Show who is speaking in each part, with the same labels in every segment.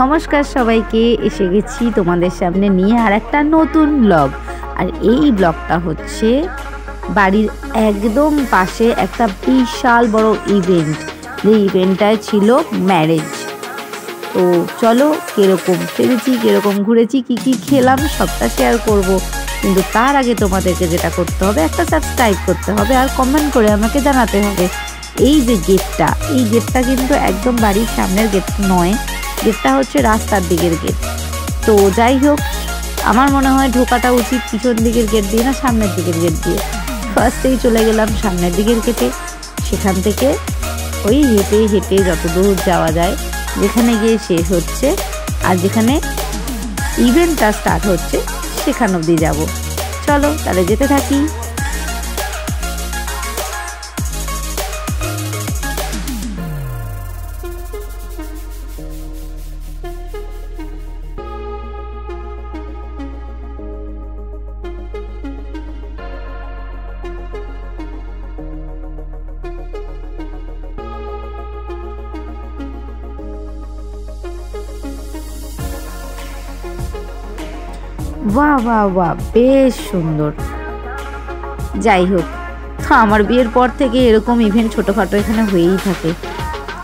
Speaker 1: নমস্কার সবাইকে, এসে গেছি তোমাদের সামনে নিয়ে আর একটা নতুন ব্লগ আর এই ব্লগটা হচ্ছে বাড়ির একদম পাশে একটা বিশাল বড় ইভেন্ট যে ইভেন্টটায় ছিল ম্যারেজ তো চলো কীরকম ফেলেছি কীরকম ঘুরেছি, কি কি খেলাম সবটা শেয়ার করব। কিন্তু তার আগে তোমাদেরকে যেটা করতে হবে, একটা সাবস্ক্রাইব করতে হবে আর কমেন্ট করে আমাকে জানাতে হবে। এই যে গেটটা এই গেটটা কিন্তু একদম বাড়ির সামনের গেট নয়। গেটটা হচ্ছে রাস্তার দিকের গেট। তো যাই হোক, আমার মনে হয় ঢোকাটা উচিত পিছন দিকের গেট দিয়ে না সামনের দিকের গেট দিয়ে। ফার্স্টেই চলে গেলাম সামনের দিকের গেটে। সেখান থেকে ওই হেঁটে হেঁটে যত দূর যাওয়া যায়, যেখানে গিয়ে শেষ হচ্ছে আর যেখানে ইভেন্টটা স্টার্ট হচ্ছে, সেখান অবধি যাব। চলো, তাহলে যেতে থাকি। বাহ বাহ বাহ, বেশ সুন্দর। যাই হোক তো আমার বিয়ের পর থেকে এরকম ইভেন্ট ছোটোখাটো এখানে হয়েই থাকে।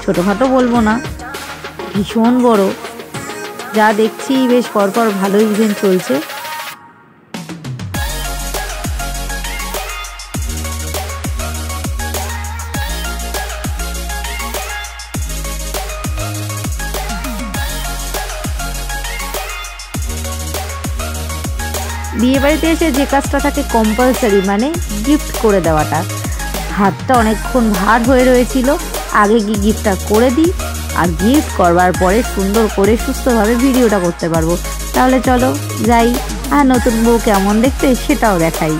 Speaker 1: ছোটোখাটো বলব না, ভীষণ বড়। যা দেখছি বেশ পরপর ভালো ইভেন্ট চলছে। বিয়ে বাড়িতে এসে যে কাজটা থাকে কম্পালসারি মানে গিফট করে দেওয়াটা। হাতটা অনেকক্ষণ ভার হয়ে রয়েছিল। আগে গিয়ে গিফটটা করে দিই আর গিফট করবার পরে সুন্দর করে সুস্থভাবে ভিডিওটা করতে পারব। তাহলে চলো যাই। আর নতুন বউ কেমন দেখতে সেটাও দেখাই।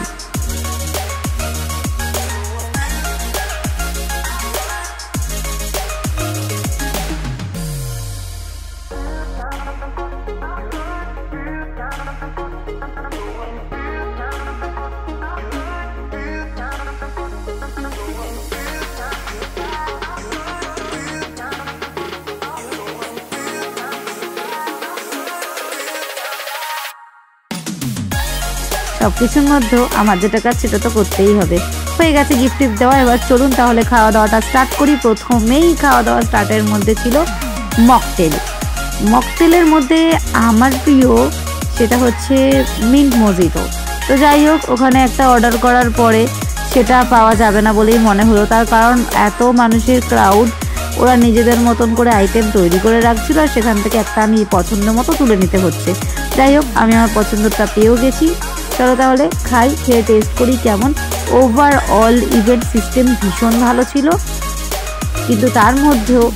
Speaker 1: সব কিছুর মধ্যেও আমার যেটা কাজ সেটা তো করতেই হবে। হয়ে গেছে গিফট টিফট দেওয়া, এবার চলুন তাহলে খাওয়া দাওয়াটা স্টার্ট করি। প্রথমেই খাওয়া দাওয়া স্টার্টের মধ্যে ছিল মকটেল মকটেলের মধ্যে আমার প্রিয় সেটা হচ্ছে মিন্ট মজিটো তো যাই হোক, ওখানে একটা অর্ডার করার পরে সেটা পাওয়া যাবে না বলেই মনে হলো। তার কারণ এত মানুষের ক্রাউড ওরা নিজেদের মতন করে আইটেম তৈরি করে রাখছিল আর সেখান থেকে একটা আমি পছন্দ মতো তুলে নিতে হচ্ছে। যাই হোক, আমি আমার পছন্দটা পেয়েও গেছি। চলো তাহলে খাই, খেয়ে টেস্ট করি কেমন। ওভারঅল ইভেন্ট সিস্টেম ভীষণ ভালো ছিল। কিন্তু তার মধ্যেও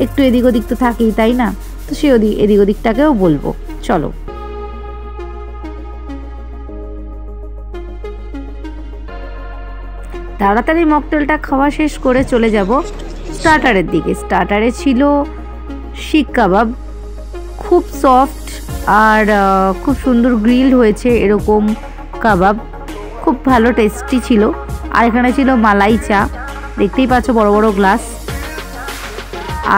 Speaker 1: একটু এদিক ওদিক তো থাকেই, তাই না? তো সে ওদিক এদিক ওদিকটাকেও বলব। চলো। তাড়াতাড়ি মকটেলটা খাওয়া শেষ করে চলে যাব স্টার্টারের দিকে। স্টার্টারে ছিল শিক কাবাব। খুব সফট আর খুব সুন্দর গ্রিল হয়েছে এরকম কাবাব। খুব ভালো টেস্টি ছিল। আর এখানে ছিল মালাই চা। দেখতেই পাচ্ছ বড় বড় গ্লাস।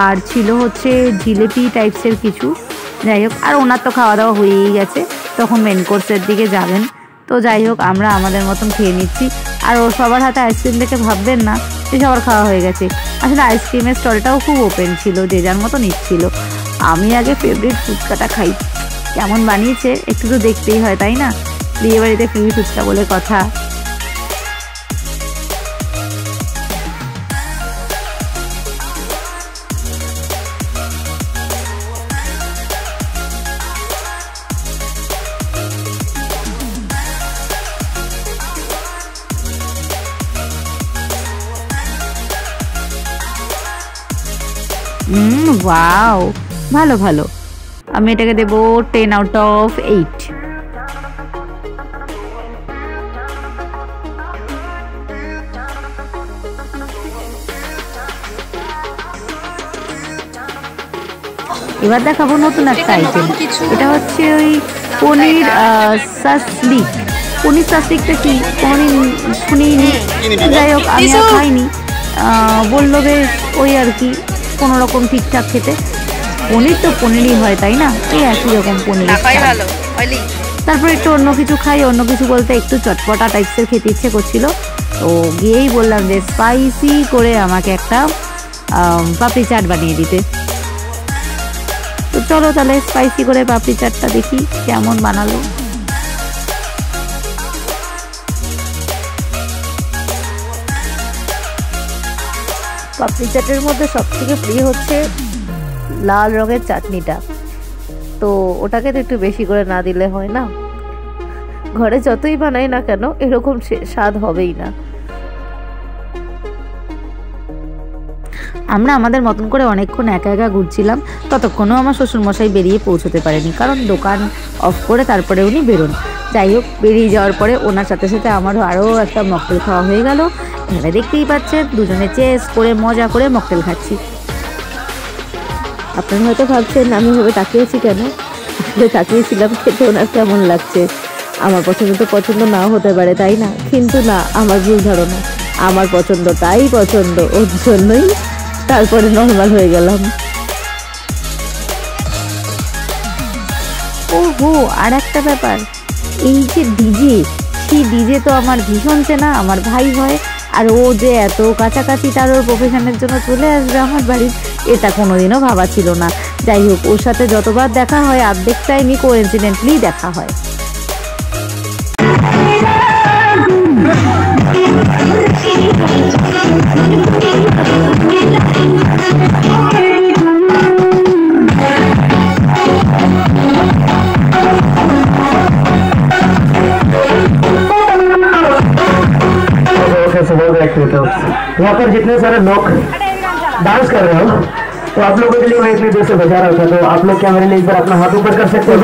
Speaker 1: আর ছিল হচ্ছে জিলেপি টাইপসের কিছু। যাই হোক, আর ওনার তো খাওয়া দাওয়া হয়েই গেছে। তখন মেন কোর্সের দিকে যাবেন। তো যাই হোক, আমরা আমাদের মতন খেয়ে নিচ্ছি। আর ও সবার হাতে আইসক্রিম দেখে ভাববেন না যে সবার খাওয়া হয়ে গেছে। আসলে আইসক্রিমের স্টলটাও খুব ওপেন ছিল, যে যার মতো নিচ্ছিল আমি আগে ফেভারিট ফুচকাটা খাই। কেমন বানিয়েছে একটু তো দেখতেই হয়, তাই না? বিয়ে বাড়িতে ফ্রি ফুচকা বলে কথা। ওয়াও, ভালো ভালো। আমি এটাকে দেবো টেন আউট অফ এইট এবার দেখাবো নতুন একটা আইটেম এটা হচ্ছে ওই পনির সাসলিক। পনির সাসলিকটা কি? কোনোদিন শুনিনি। যাই হোক আমি খাইনি। বলল বেশ ওই আর কি কোনো রকম ঠিকঠাক খেতে। পনির তো পনিরই হয় তাই না? এই একই রকম পনির।
Speaker 2: ভালো
Speaker 1: তারপর একটু অন্য কিছু খাই অন্য কিছু বলতে একটু চটপটা টাইপসের খেতে ইচ্ছে করছিল। তো গিয়েই বললাম যে স্পাইসি করে আমাকে একটা পাপড়ি চাট বানিয়ে দিতে। তো চলো তাহলে স্পাইসি করে পাপড়ি চাটটা দেখি কেমন বানালো। পাপড়ি চাটের মধ্যে সব থেকে প্রিয় হচ্ছে লাল রঙের চাটনিটা। তো ওটাকে তো একটু বেশি করে না দিলে হয় না? ঘরে যতই বানাই না কেন, এরকম স্বাদ হবেই না। আমরা আমাদের মতন করে অনেকক্ষণ একা একা ঘুরছিলাম, ততক্ষণও আমার শ্বশুরমশাই বেরিয়ে পৌঁছতে পারেনি, কারণ দোকান অফ করে তারপরে উনি বেরোন। যাই হোক, বেরিয়ে যাওয়ার পরে ওনার সাথে সাথে আমারও আরও একটা মকটেল খাওয়া হয়ে গেল। এখানে দেখতেই পাচ্ছেন, দুজনে চেস করে, মজা করে মকটেল খাচ্ছি। আপনারা হয়তো ভাবছেন, আমি ভাবে তাকিয়েছি কেন? আসলে তাকিয়েছিলাম খেতে, ওনার কেমন লাগছে? আমার পছন্দ তো পছন্দ নাও হতে পারে, তাই না? কিন্তু না, আমার ভুল ধারণা। আমার পছন্দ তাই পছন্দ, ওর জন্যই তারপরে নর্মাল হয়ে গেলাম। ওহো আর একটা ব্যাপার। এই যে ডিজে সেই ডিজে তো আমার ভীষণ চেনা, আমার ভাই হয়। আর ও যে এত কাছাকাছি তার ওর প্রফেশনের জন্য চলে আসবে আমার বাড়ির এটা কোনোদিনও ভাবা ছিল না যাই হোক ওর সাথে যতবার দেখা হয় অর্ধেক টাইমই কোইন্সিডেন্টলি দেখা হয়
Speaker 3: फिर से बोल रहे तो यहाँ पर जितने सारे लोग डांस कर रहे हो तो आप लोगों के लिए मैं इतने देर से बजा रहा था तो आप लोग क्या मेरे लिए एक बार अपना हाथ ऊपर कर सकते हो।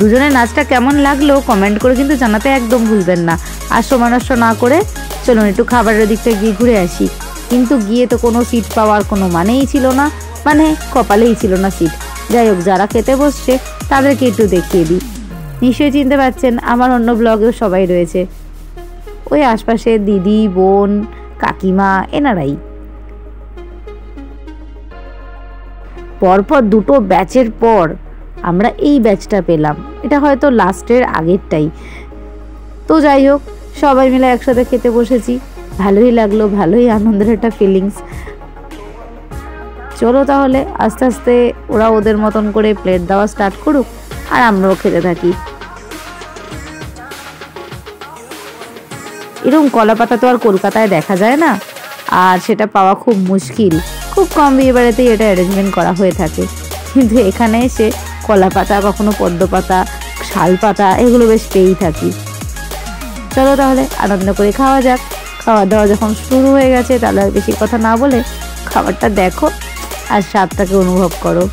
Speaker 1: দুজনের নাচটা কেমন লাগল কমেন্ট করে কিন্তু জানাতে একদম ভুলবেন না। আর সমানস্য না করে চলুন একটু খাবারের দিকটা গিয়ে ঘুরে আসি। কিন্তু গিয়ে তো কোনো সিট পাওয়ার কোনো মানেই ছিল না। মানে কপালেই ছিল না সিট। যাই হোক, যারা খেতে বসছে, তাদেরকে একটু দেখিয়ে দিই। নিশ্চয়ই চিনতে পারছেন, আমার অন্য ব্লগেও সবাই রয়েছে। ওই আশপাশে দিদি, বোন, কাকিমা, এনারাই। পরপর দুটো ব্যাচের পর আমরা এই ব্যাচটা পেলাম। এটা হয়তো লাস্টের আগেরটাই। তো যাই হোক, সবাই মিলে একসাথে খেতে বসেছি। ভালোই লাগল, ভালোই আনন্দের একটা ফিলিংস চলো তাহলে, আস্তে আস্তে ওরা ওদের মতন করে প্লেট দেওয়া স্টার্ট করুক আর আমরাও খেতে থাকি। এরকম কলা পাতা তো আর কলকাতায় দেখা যায় না, আর সেটা পাওয়া খুব মুশকিল। খুব কম বিয়ে বাড়িতেই এটা অ্যারেঞ্জমেন্ট করা হয়ে থাকে। কিন্তু এখানে এসে কলা পাতা, কখনো পদ্ম পাতা, শাল পাতা, এগুলো বেশ পেয়েই থাকি। চলো তাহলে, আনন্দ করে খাওয়া যাক। খাওয়া দাওয়া যখন শুরু হয়ে গেছে, তাহলে আর বেশি কথা না বলে খাবারটা দেখো। আর স্বাদটাকে অনুভব করো।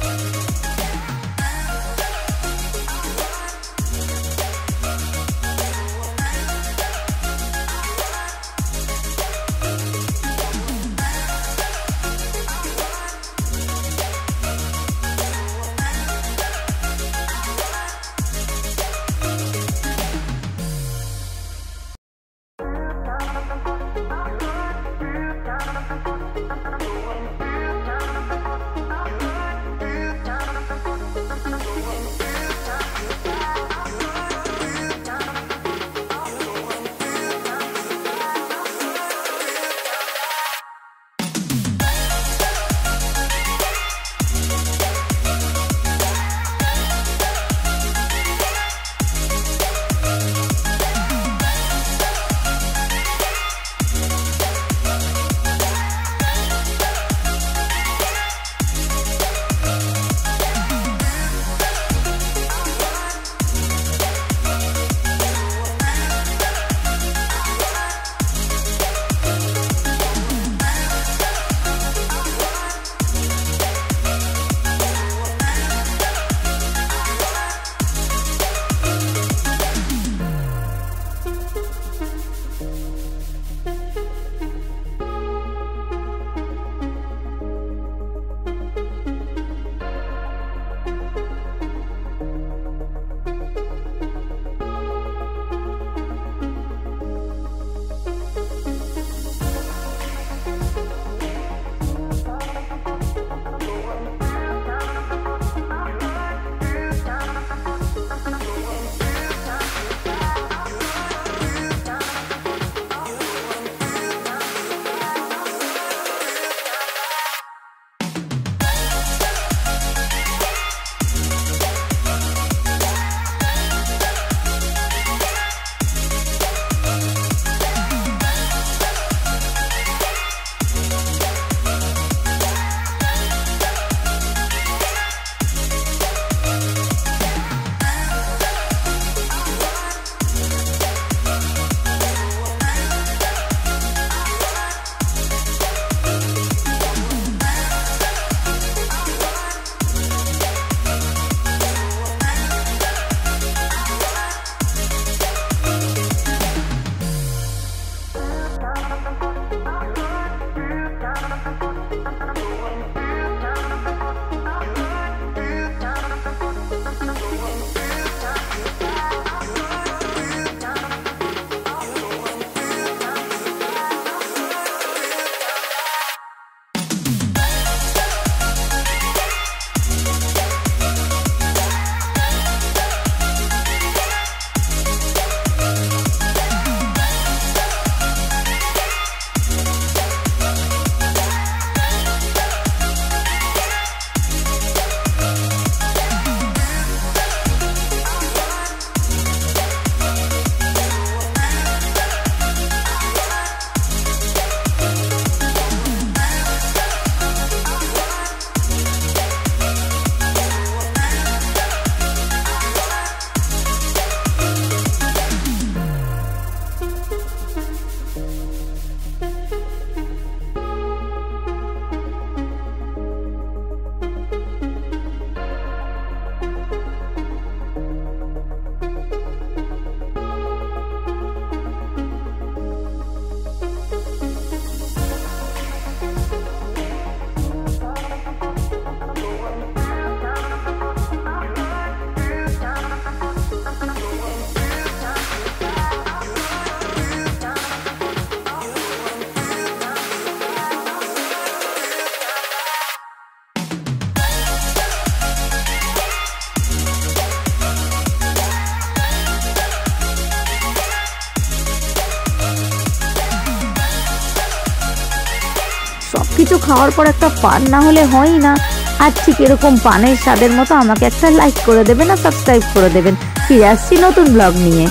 Speaker 1: খাওয়ার পর একটা পান না হলে হয় না। আর ঠিক এরকম পানের স্বাদের মতো আমাকে একটা লাইক করে দেবেন আর সাবস্ক্রাইব করে দেবেন। ফিরে আসছি নতুন ব্লগ নিয়ে।